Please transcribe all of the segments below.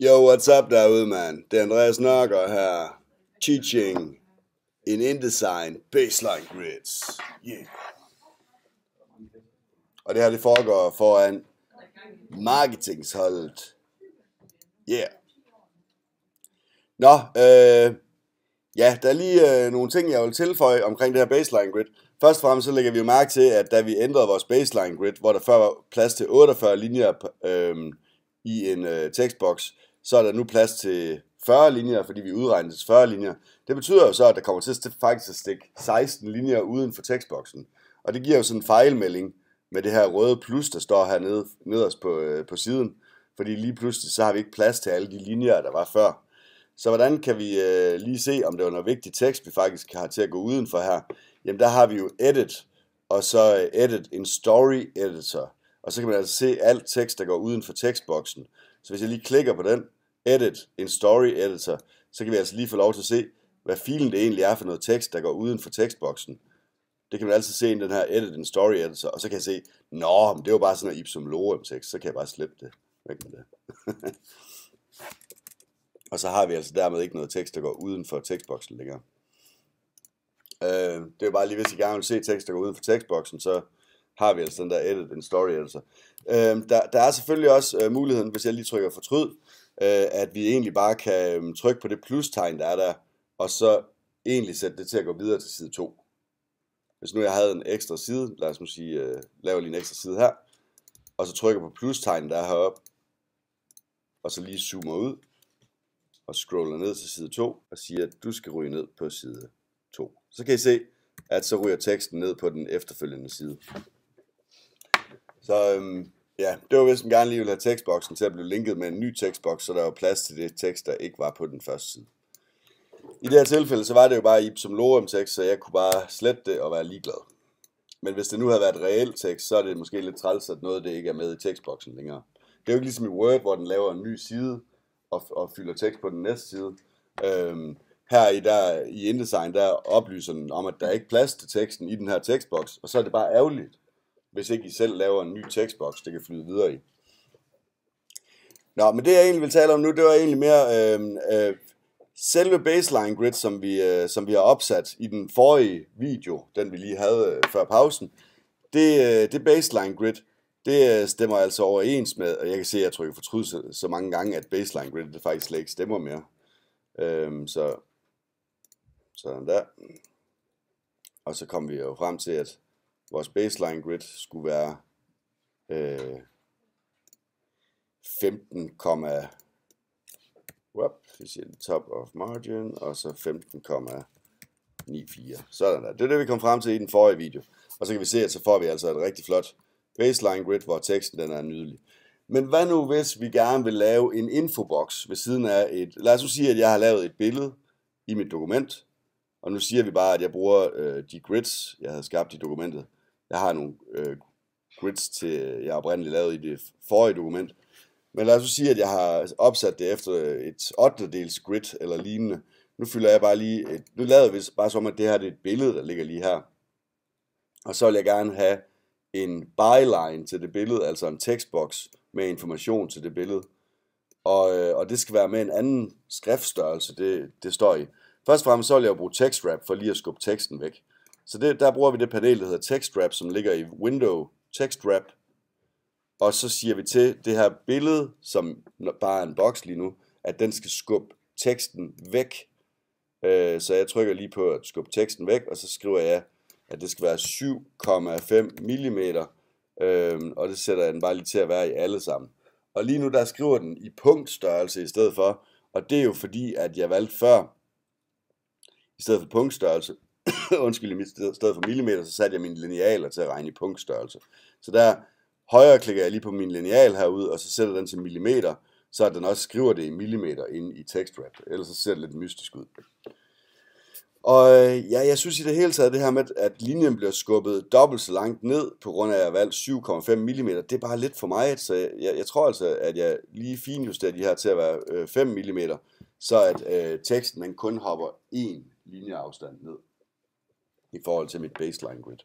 Yo, what's up derude, man? Det er Andreas Nørgaard her. Teaching in InDesign Baseline Grids. Yeah. Og det her, det foregår foran marketingsholdet. Yeah. Nå, øh, ja, der er lige øh, nogle ting, jeg vil tilføje omkring det her baseline grid. Først og fremmest så lægger vi jo mærke til, at da vi ændrede vores baseline grid, hvor der før var plads til 48 linjer øh, i en øh, tekstboks, så er der nu plads til 40 linjer, fordi vi udregner til 40 linjer. Det betyder jo så, at der kommer til at faktisk at stikke 16 linjer uden for tekstboksen. Og det giver jo sådan en fejlmelding med det her røde plus, der står hernede nederst på, øh, på siden. Fordi lige pludselig så har vi ikke plads til alle de linjer, der var før. Så hvordan kan vi øh, lige se, om det var noget vigtig tekst, vi faktisk har til at gå udenfor her? Jamen der har vi jo edit, og så øh, edit en story editor. Og så kan man altså se alt tekst, der går uden for tekstboksen. Så hvis jeg lige klikker på den, edit en story editor, så kan vi altså lige få lov til at se, hvad filen det egentlig er for noget tekst, der går uden for tekstboksen. Det kan man altid se i den her edit en story editor, og så kan jeg se, nå, men det var bare sådan noget ipsum lorem tekst, så kan jeg bare slippe det. Væk med det. og så har vi altså dermed ikke noget tekst, der går uden for tekstboksen længere. Øh, det er bare lige, hvis I gerne vil se tekst, der går uden for tekstboksen, så har vi altså den der edit en story editor. Øh, der, der er selvfølgelig også øh, muligheden, hvis jeg lige trykker fortryd, øh, at vi egentlig bare kan øhm, trykke på det plustegn, der er der, og så egentlig sætte det til at gå videre til side 2. Hvis nu jeg havde en ekstra side, lad os nu sige, øh, laver lige en ekstra side her, og så trykker på plustegnet, der er heroppe, og så lige zoomer ud, og scroller ned til side 2, og siger, at du skal ryge ned på side 2. Så kan I se, at så ryger teksten ned på den efterfølgende side. Så øhm, ja, det var hvis man gerne lige ville have tekstboksen til at blive linket med en ny tekstboks, så der var plads til det tekst, der ikke var på den første side. I det her tilfælde, så var det jo bare ip som lorem tekst, så jeg kunne bare slette det og være ligeglad. Men hvis det nu havde været reelt tekst, så er det måske lidt træls, at noget det ikke er med i tekstboksen længere. Det er jo ikke ligesom i Word, hvor den laver en ny side og, og fylder tekst på den næste side. Øhm, her i, der, i InDesign, der oplyser den om, at der er ikke plads til teksten i den her tekstboks, og så er det bare ærgerligt, hvis ikke I selv laver en ny tekstboks, det kan flyde videre i. Nå, men det jeg egentlig vil tale om nu, det var egentlig mere øh, øh, selve baseline grid, som vi, øh, som vi har opsat i den forrige video, den vi lige havde øh, før pausen. Det, øh, det baseline grid, det øh, stemmer altså overens med, og jeg kan se, at jeg trykker fortryd så, så mange gange, at baseline grid det faktisk slet ikke stemmer mere. Øh, så sådan der. Og så kom vi jo frem til, at vores baseline grid skulle være øh, 15, whoop, vi siger top of margin, og så 15,94. Sådan der. Det er det, vi kom frem til i den forrige video. Og så kan vi se, at så får vi altså et rigtig flot baseline grid, hvor teksten den er nydelig. Men hvad nu, hvis vi gerne vil lave en infobox ved siden af et... Lad os nu sige, at jeg har lavet et billede i mit dokument, og nu siger vi bare, at jeg bruger øh, de grids, jeg havde skabt i dokumentet. Jeg har nogle øh, grids, til, jeg oprindeligt lavet i det forrige dokument. Men lad os så sige, at jeg har opsat det efter et 8. grid eller lignende. Nu fylder jeg bare lige, et, nu lader vi bare som, at det her det er et billede, der ligger lige her. Og så vil jeg gerne have en byline til det billede, altså en tekstboks med information til det billede. Og, øh, og det skal være med en anden skriftstørrelse, det, det står i. Først og fremmest så vil jeg bruge TextWrap for lige at skubbe teksten væk. Så det, der bruger vi det panel, der hedder TextWrap, som ligger i Window TextWrap. Og så siger vi til det her billede, som bare er en boks lige nu, at den skal skubbe teksten væk. Øh, så jeg trykker lige på at skubbe teksten væk, og så skriver jeg, at det skal være 7,5 mm. Øh, og det sætter jeg den bare lige til at være i alle sammen. Og lige nu der skriver den i punktstørrelse i stedet for, og det er jo fordi, at jeg valgte før, i stedet for punktstørrelse, undskyld, i stedet for millimeter, så satte jeg mine linealer til at regne i punktstørrelse. Så der højre klikker jeg lige på min lineal herude, og så sætter den til millimeter, så at den også skriver det i millimeter inde i TextWrap. Ellers så ser det lidt mystisk ud. Og øh, ja, jeg synes i det hele taget, det her med, at linjen bliver skubbet dobbelt så langt ned, på grund af, at jeg valgte 7,5 mm, det er bare lidt for meget, så jeg, jeg tror altså, at jeg lige finjusterer de her til at være øh, 5 mm, så at øh, teksten den kun hopper en linjeafstand ned i forhold til mit baseline grid.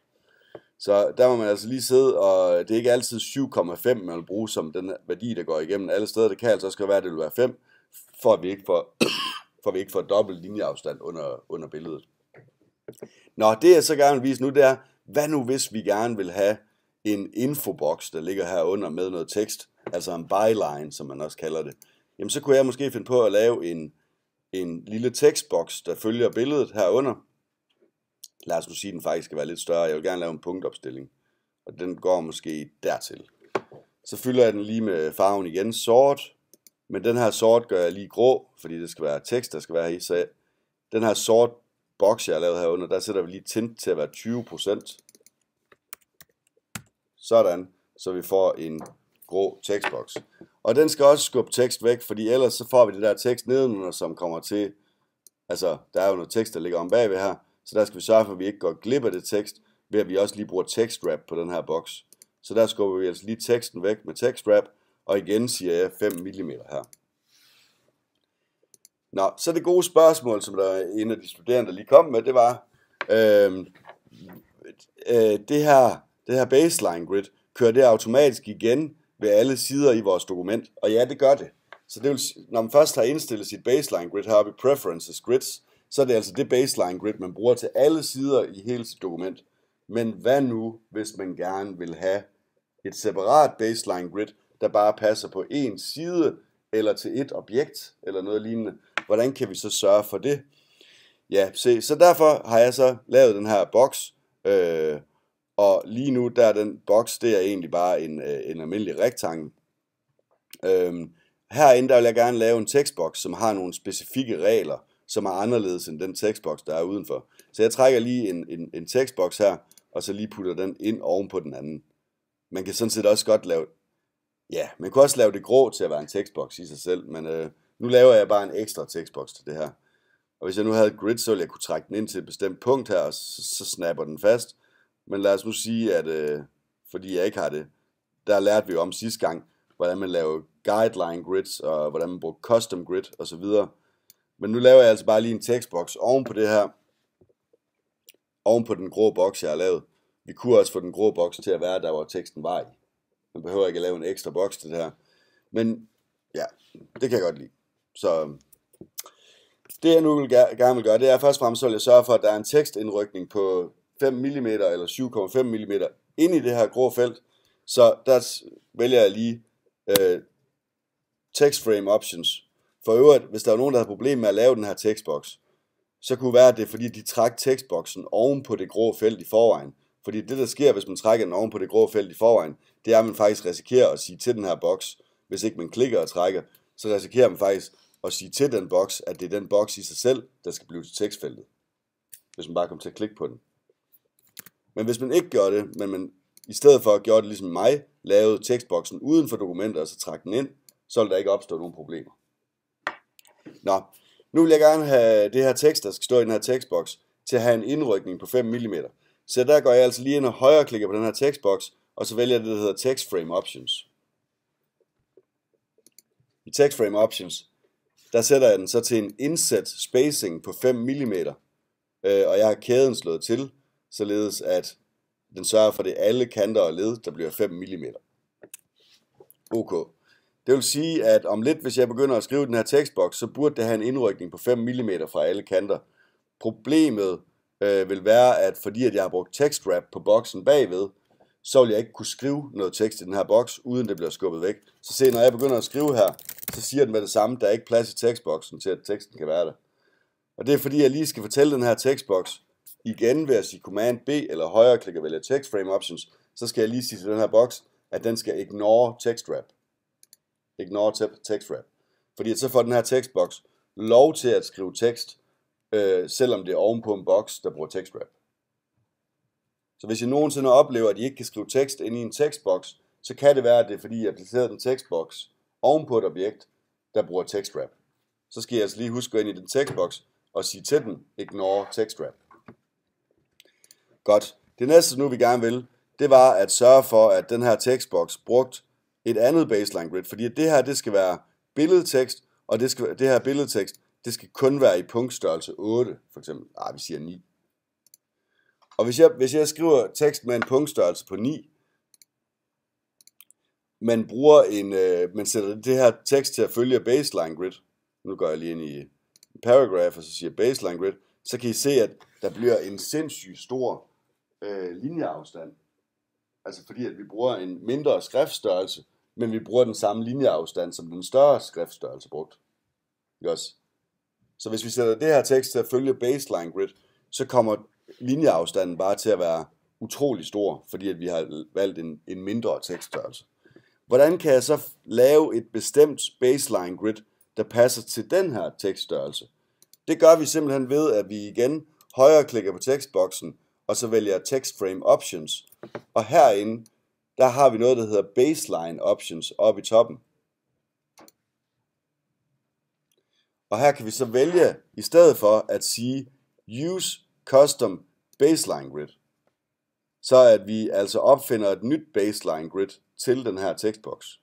Så der må man altså lige sidde, og det er ikke altid 7,5, man vil bruge som den værdi, der går igennem alle steder. Det kan altså også være, at det vil være 5, for at vi ikke får, for at vi ikke får dobbelt linjeafstand under, under billedet. Nå, det jeg så gerne vil vise nu, det er, hvad nu hvis vi gerne vil have en infoboks, der ligger herunder med noget tekst, altså en byline, som man også kalder det. Jamen så kunne jeg måske finde på at lave en, en lille tekstboks, der følger billedet herunder. Lad os nu sige, at den faktisk skal være lidt større. Jeg vil gerne lave en punktopstilling, og den går måske dertil. Så fylder jeg den lige med farven igen, sort, men den her sort gør jeg lige grå, fordi det skal være tekst, der skal være i. Så den her sort boks, jeg har lavet herunder, der sætter vi lige tint til at være 20%. Sådan, så vi får en grå tekstboks. Og den skal også skubbe tekst væk, fordi ellers så får vi det der tekst nedenunder, som kommer til, altså der er jo noget tekst, der ligger om bagved her, så der skal vi sørge for, at vi ikke går glip af det tekst, ved at vi også lige bruger tekstwrap på den her boks. Så der skubber vi altså lige teksten væk med tekstwrap, og igen siger jeg 5 mm her. Nå, så det gode spørgsmål, som der en af de studerende lige kom med, det var, øh, øh, det, her, det her baseline grid, kører det automatisk igen ved alle sider i vores dokument? Og ja, det gør det. Så det vil, når man først har indstillet sit baseline grid heroppe i Preferences Grids, så er det altså det baseline grid, man bruger til alle sider i hele sit dokument. Men hvad nu, hvis man gerne vil have et separat baseline grid, der bare passer på en side, eller til et objekt, eller noget lignende? Hvordan kan vi så sørge for det? Ja, se, så derfor har jeg så lavet den her boks, øh, og lige nu, der er den boks, det er egentlig bare en, øh, en almindelig rektangel. Øh, herinde, der vil jeg gerne lave en tekstboks, som har nogle specifikke regler, som er anderledes end den tekstboks, der er udenfor. Så jeg trækker lige en, en, en tekstboks her, og så lige putter den ind oven på den anden. Man kan sådan set også godt lave, ja, man kan også lave det grå til at være en tekstboks i sig selv, men øh, nu laver jeg bare en ekstra tekstboks til det her. Og hvis jeg nu havde et grid, så ville jeg kunne trække den ind til et bestemt punkt her, og så, så snapper den fast. Men lad os nu sige, at øh, fordi jeg ikke har det, der lærte vi jo om sidste gang, hvordan man laver guideline grids, og hvordan man bruger custom grid osv. Men nu laver jeg altså bare lige en tekstboks oven på det her, oven på den grå boks, jeg har lavet. Vi kunne også få den grå boks til at være der, hvor teksten var i. Man behøver ikke at lave en ekstra boks til det her. Men ja, det kan jeg godt lide. Så det jeg nu vil gerne vil gøre, det er først og fremmest, så vil jeg sørge for, at der er en tekstindrykning på 5 mm eller 7,5 mm ind i det her grå felt. Så der vælger jeg lige øh, text frame options. For øvrigt, hvis der er nogen, der har problemer med at lave den her tekstboks, så kunne det være, at det er fordi, de trækker tekstboksen oven på det grå felt i forvejen. Fordi det, der sker, hvis man trækker den oven på det grå felt i forvejen, det er, at man faktisk risikerer at sige til den her boks, hvis ikke man klikker og trækker, så risikerer man faktisk at sige til den boks, at det er den boks i sig selv, der skal blive til tekstfeltet. Hvis man bare kommer til at klikke på den. Men hvis man ikke gør det, men man i stedet for at gøre det ligesom mig, lavede tekstboksen uden for dokumentet, og så trak den ind, så vil der ikke opstå nogen problemer. Nå, nu vil jeg gerne have det her tekst, der skal stå i den her tekstboks, til at have en indrykning på 5 mm. Så der går jeg altså lige ind og højre klikker på den her tekstboks, og så vælger jeg det, der hedder Text Frame Options. I Text Frame Options, der sætter jeg den så til en inset spacing på 5 mm, øh, og jeg har kæden slået til, således at den sørger for, det alle kanter og led, der bliver 5 mm. Ok. Det vil sige, at om lidt, hvis jeg begynder at skrive den her tekstboks, så burde det have en indrykning på 5 mm fra alle kanter. Problemet øh, vil være, at fordi at jeg har brugt tekstwrap på boksen bagved, så vil jeg ikke kunne skrive noget tekst i den her boks, uden det bliver skubbet væk. Så se, når jeg begynder at skrive her, så siger den med det samme, der er ikke plads i tekstboksen til, at teksten kan være der. Og det er fordi, jeg lige skal fortælle den her tekstboks, igen ved at sige Command B eller højre klikke og vælge Text Frame Options, så skal jeg lige sige til den her boks, at den skal ignore text wrap. Ignore text wrap. Fordi så får den her tekstboks lov til at skrive tekst, øh, selvom det er ovenpå en boks, der bruger text wrap. Så hvis I nogensinde oplever, at I ikke kan skrive tekst ind i en tekstboks, så kan det være, at det er fordi, jeg placeret den tekstboks ovenpå et objekt, der bruger text wrap. Så skal jeg altså lige huske at gå ind i den tekstboks og sige til den, ignore text wrap. Godt. Det næste nu vi gerne vil, det var at sørge for, at den her tekstboks brugt et andet baseline grid, fordi det her det skal være billedtekst, og det, skal, det her billedtekst, det skal kun være i punktstørrelse 8, for eksempel. Ah, vi siger 9. Og hvis jeg, hvis jeg skriver tekst med en punktstørrelse på 9, man bruger en, øh, man sætter det her tekst til at følge baseline grid, nu går jeg lige ind i paragraph, og så siger baseline grid, så kan I se, at der bliver en sindssygt stor øh, linjeafstand. Altså fordi, at vi bruger en mindre skriftstørrelse, men vi bruger den samme linjeafstand, som den større skriftstørrelse brugt. Ikke også? Så hvis vi sætter det her tekst til at følge baseline grid, så kommer linjeafstanden bare til at være utrolig stor, fordi at vi har valgt en, en mindre tekststørrelse. Hvordan kan jeg så lave et bestemt baseline grid, der passer til den her tekststørrelse? Det gør vi simpelthen ved, at vi igen højreklikker på tekstboksen, og så vælger Text Frame Options. Og herinde, der har vi noget, der hedder Baseline Options oppe i toppen. Og her kan vi så vælge, i stedet for at sige Use Custom Baseline Grid, så at vi altså opfinder et nyt baseline grid til den her tekstboks.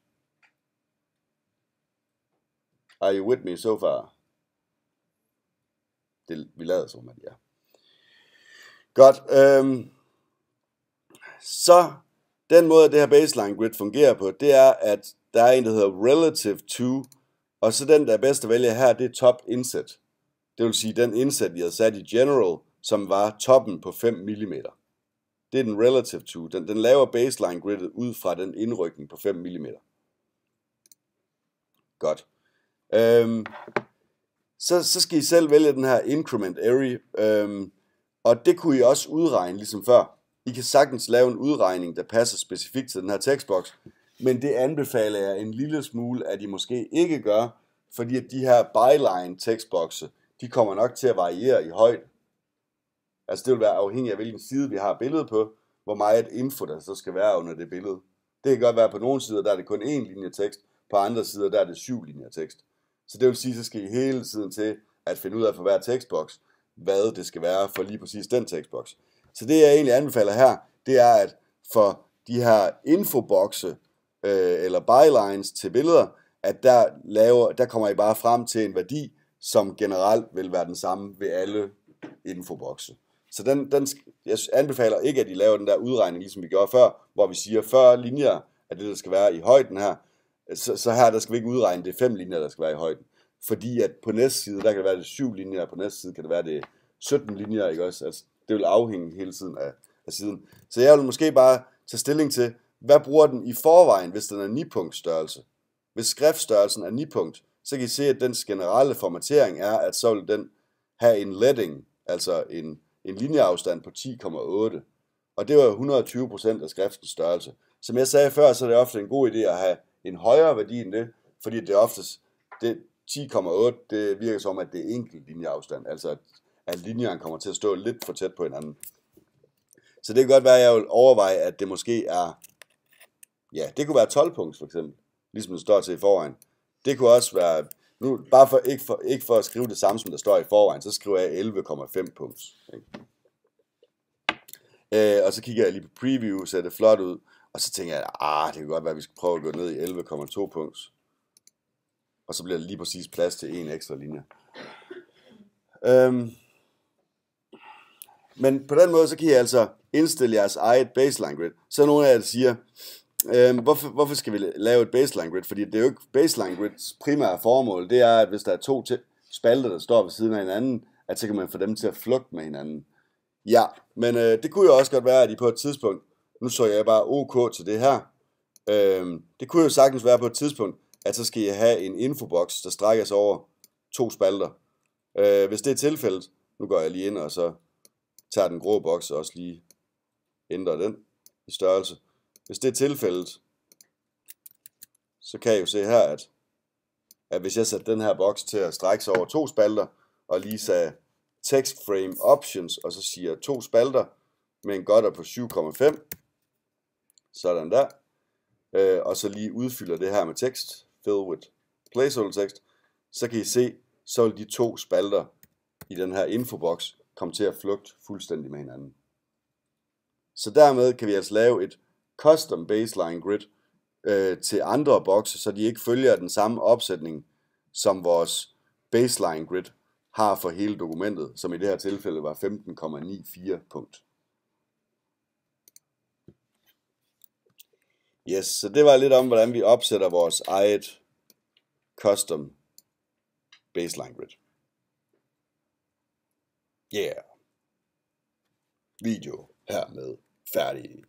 Are you with me so far? Det, vi lader som, at ja. Godt. Øhm, så den måde, det her baseline grid fungerer på, det er, at der er en, der hedder relative to, og så den, der er bedst at vælge her, det er top inset. Det vil sige, den inset, vi har sat i general, som var toppen på 5 mm. Det er den relative to. Den, den laver baseline gridet ud fra den indrykning på 5 mm. Godt. Øhm, så, så skal I selv vælge den her increment area, øhm, og det kunne I også udregne ligesom før. I kan sagtens lave en udregning, der passer specifikt til den her tekstboks, men det anbefaler jeg en lille smule, at I måske ikke gør, fordi at de her byline tekstbokse, de kommer nok til at variere i højde. Altså det vil være afhængigt af, hvilken side vi har billedet på, hvor meget info der så skal være under det billede. Det kan godt være, at på nogle sider, der er det kun én linje tekst, på andre sider, der er det syv linjer tekst. Så det vil sige, så skal I hele tiden til at finde ud af for hver tekstboks, hvad det skal være for lige præcis den tekstboks. Så det jeg egentlig anbefaler her, det er, at for de her infobokse, øh, eller bylines til billeder, at der, laver, der kommer I bare frem til en værdi, som generelt vil være den samme ved alle infobokse. Så den, den, jeg anbefaler ikke, at I laver den der udregning, ligesom vi gjorde før, hvor vi siger 40 linjer af det, der skal være i højden her. Så, så her, der skal vi ikke udregne, det er fem linjer, der skal være i højden. Fordi at på næste side, der kan det være det syv linjer, og på næste side kan det være det 17 linjer, ikke også? Altså, det vil afhænge hele tiden af, af siden. Så jeg vil måske bare tage stilling til, hvad bruger den i forvejen, hvis den er 9 punkt størrelse? Hvis skriftstørrelsen er 9 punkt, så kan I se, at dens generelle formatering er, at så vil den have en leading, altså en, en linjeafstand på 10,8. Og det var 120% af skriftens størrelse. Som jeg sagde før, så er det ofte en god idé at have en højere værdi end det, fordi det oftest, det 10,8, det virker som, at det er enkelt linjeafstand, altså at, at linjerne kommer til at stå lidt for tæt på hinanden. Så det kan godt være, at jeg vil overveje, at det måske er, ja, det kunne være 12 punkt for eksempel, ligesom det står til i forvejen. Det kunne også være, nu bare for ikke, for, ikke for at skrive det samme, som der står i forvejen, så skriver jeg 11,5 punkt. Øh, og så kigger jeg lige på preview, ser det flot ud, og så tænker jeg, ah, det kan godt være, at vi skal prøve at gå ned i 11,2 punkt. Og så bliver der lige præcis plads til en ekstra linje. Øhm, men på den måde, så kan I altså indstille jeres eget baseline grid. Så er nogle af jer, der siger, øh, hvorfor, hvorfor skal vi lave et baseline grid? Fordi det er jo ikke baseline grids primære formål. Det er, at hvis der er to spalter, der står ved siden af hinanden, at så kan man få dem til at flugte med hinanden. Ja, men øh, det kunne jo også godt være, at I på et tidspunkt, nu så jeg bare OK til det her, øh, det kunne jo sagtens være på et tidspunkt, at så skal I have en infoboks, der strækker sig over to spalter. Øh, hvis det er tilfældet, nu går jeg lige ind og så tager den grå boks og også lige ændrer den i størrelse. Hvis det er tilfældet, så kan jeg jo se her, at, at hvis jeg sætter den her boks til at strække sig over to spalter, og lige sagde text frame options, og så siger to spalter med en godter på 7,5, sådan der, øh, og så lige udfylder det her med tekst, fill with placeholder tekst, så kan I se, så vil de to spalter i den her infoboks kom til at flugte fuldstændig med hinanden. Så dermed kan vi altså lave et custom baseline grid øh, til andre bokse, så de ikke følger den samme opsætning, som vores baseline grid har for hele dokumentet, som i det her tilfælde var 15,94 punkt. Yes, så det var lidt om, hvordan vi opsætter vores eget custom baseline grid. Yeah. Video hermed færdig.